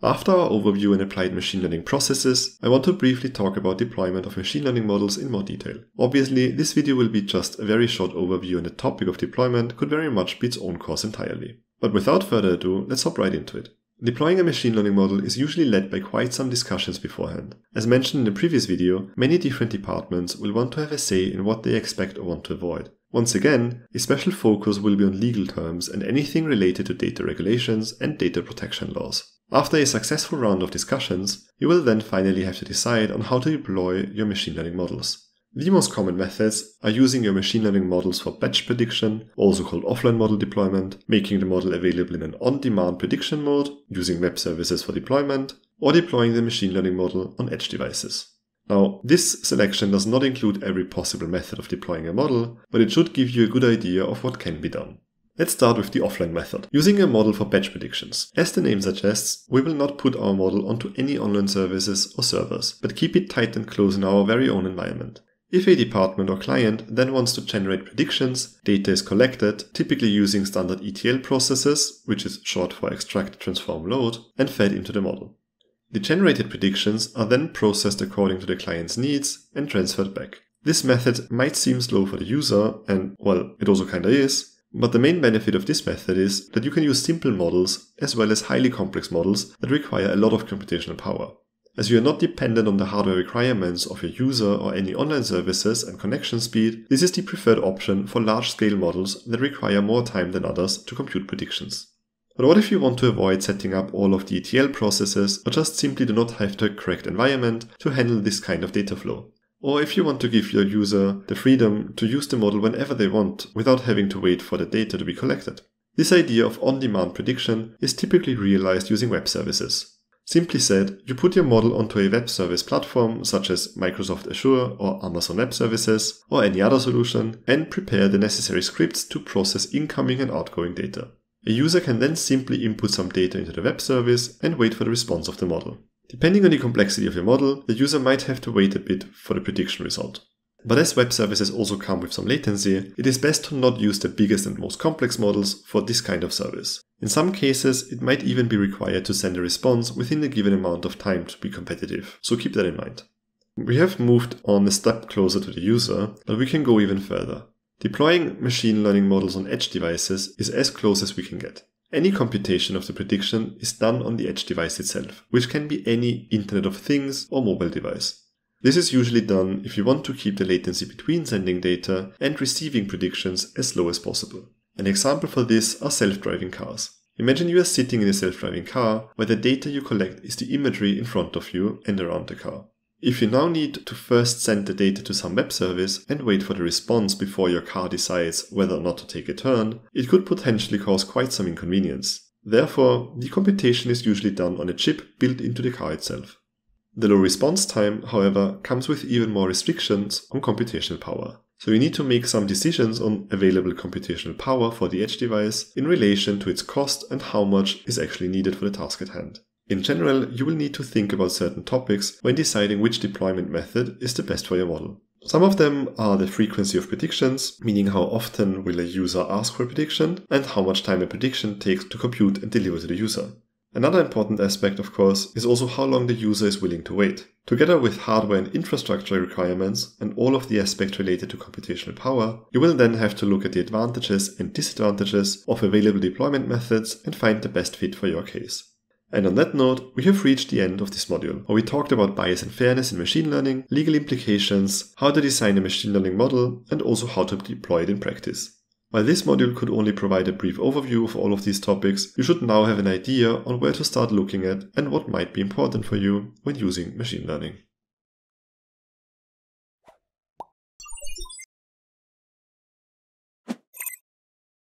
After our overview and applied machine learning processes, I want to briefly talk about deployment of machine learning models in more detail. Obviously, this video will be just a very short overview and the topic of deployment could very much be its own course entirely. But without further ado, let's hop right into it. Deploying a machine learning model is usually led by quite some discussions beforehand. As mentioned in the previous video, many different departments will want to have a say in what they expect or want to avoid. Once again, a special focus will be on legal terms and anything related to data regulations and data protection laws. After a successful round of discussions, you will then finally have to decide on how to deploy your machine learning models. The most common methods are using your machine learning models for batch prediction, also called offline model deployment, making the model available in an on-demand prediction mode, using web services for deployment, or deploying the machine learning model on edge devices. Now, this selection does not include every possible method of deploying a model, but it should give you a good idea of what can be done. Let's start with the offline method, using a model for batch predictions. As the name suggests, we will not put our model onto any online services or servers, but keep it tight and close in our very own environment. If a department or client then wants to generate predictions, data is collected, typically using standard ETL processes, which is short for extract, transform, load, and fed into the model. The generated predictions are then processed according to the client's needs and transferred back. This method might seem slow for the user, and well, it also kinda is, but the main benefit of this method is that you can use simple models as well as highly complex models that require a lot of computational power. As you are not dependent on the hardware requirements of your user or any online services and connection speed, this is the preferred option for large scale models that require more time than others to compute predictions. But what if you want to avoid setting up all of the ETL processes or just simply do not have the correct environment to handle this kind of data flow? Or if you want to give your user the freedom to use the model whenever they want without having to wait for the data to be collected. This idea of on-demand prediction is typically realized using web services. Simply said, you put your model onto a web service platform such as Microsoft Azure or Amazon Web Services or any other solution and prepare the necessary scripts to process incoming and outgoing data. A user can then simply input some data into the web service and wait for the response of the model. Depending on the complexity of your model, the user might have to wait a bit for the prediction result. But as web services also come with some latency, it is best to not use the biggest and most complex models for this kind of service. In some cases, it might even be required to send a response within a given amount of time to be competitive, so keep that in mind. We have moved on a step closer to the user, but we can go even further. Deploying machine learning models on edge devices is as close as we can get. Any computation of the prediction is done on the edge device itself, which can be any Internet of Things or mobile device. This is usually done if you want to keep the latency between sending data and receiving predictions as low as possible. An example for this are self-driving cars. Imagine you are sitting in a self-driving car where the data you collect is the imagery in front of you and around the car. If you now need to first send the data to some web service and wait for the response before your car decides whether or not to take a turn, it could potentially cause quite some inconvenience. Therefore, the computation is usually done on a chip built into the car itself. The low response time, however, comes with even more restrictions on computational power. So you need to make some decisions on available computational power for the edge device in relation to its cost and how much is actually needed for the task at hand. In general, you will need to think about certain topics when deciding which deployment method is the best for your model. Some of them are the frequency of predictions, meaning how often will a user ask for a prediction, and how much time a prediction takes to compute and deliver to the user. Another important aspect, of course, is also how long the user is willing to wait. Together with hardware and infrastructure requirements and all of the aspects related to computational power, you will then have to look at the advantages and disadvantages of available deployment methods and find the best fit for your case. And on that note, we have reached the end of this module, where we talked about bias and fairness in machine learning, legal implications, how to design a machine learning model, and also how to deploy it in practice. While this module could only provide a brief overview of all of these topics, you should now have an idea on where to start looking at and what might be important for you when using machine learning.